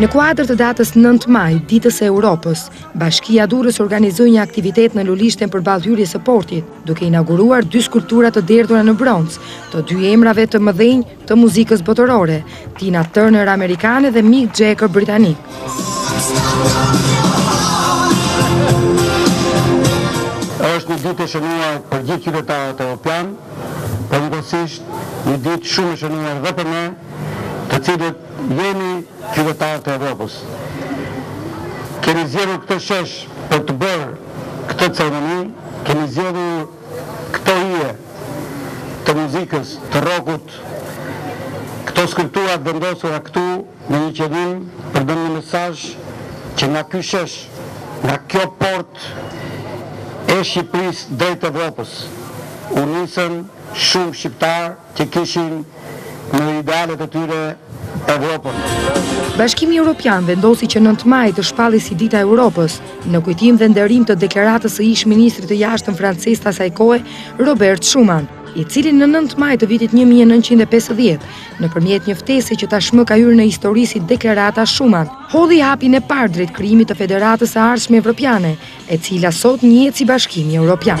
Në kuadër të datës 9 maj, ditës e Europës, Bashkia Durrës organizoi një aktivitet në lulishten përballë hyrjes së portit, duke inauguruar dy skulptura të derdhura në bronz, të dy emrave të mëdhenj të muzikës botërore, Tina Turner Amerikane dhe Mick Jagger Britanik. është një ditë e shënuar për gjithë qytetarët europianë, por njëkohësisht një ditë shumë e shënuar dhe për ne, të cilët jemi qytetarë të Evropës. Kemi zgjedhur këtë shesh për të bërë këtë ceremoni, kemi zgjedhur këto yje të muzikës, të rock-ut, këto skulptura të vendosura këtu, Me një qëllim për të dhënë një mesazh që nga ky shesh, nga kjo portë e Shqipërisë drejt Evropës, u nisën shumë shqiptarë që kishin në idealet e tyre Evropën. Bashkimi Europian vendosi që nëntë maji të shpallej si Dita e Europës, në kujtim dhe nderim të deklaratës së ish-ministrit të Jashtëm francez të asaj kohe, Robert Schuman, i cili në nëntë maj të vitit një mijë e nëntëqind e pesëdhjetë, Nëpërmjet një ftese që tashmë ka hyrë në histori si deklarata Schuman, hodhi hapin e parë drejt krijimit të Federatës së Ardhshme Evropiane, e cila sot njihet si Bashkimi Europian.